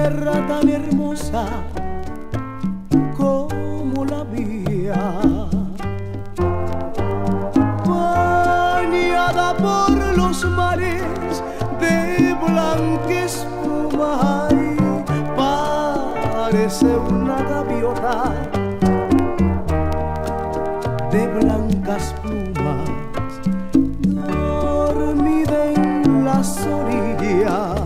tierra tan hermosa como la mía. Bañada por los mares de blanca espuma, parece una gaviota de blancas plumas, dormida en las orillas.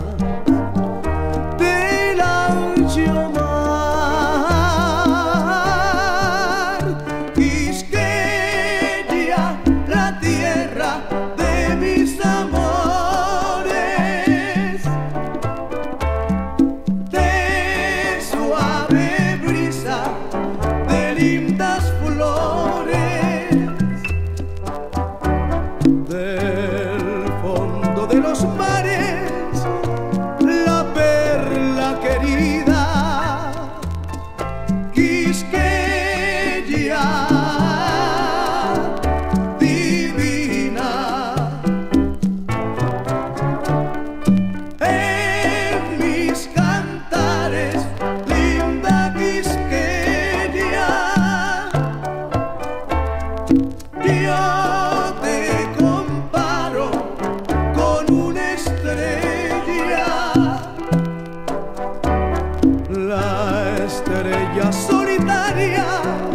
diaria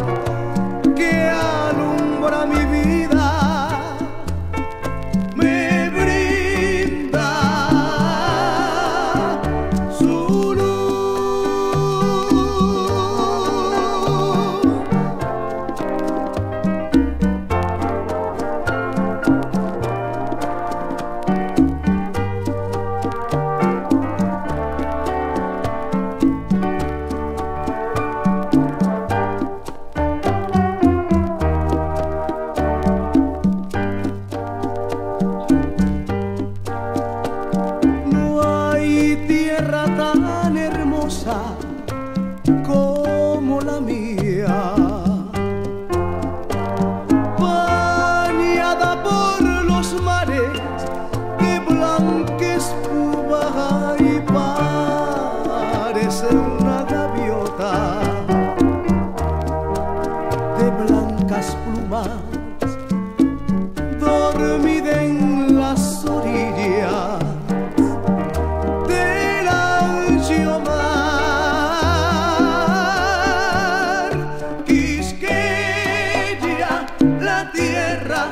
de blancas plumas, dormida en las orillas del ancho mar. Quisqueya, la tierra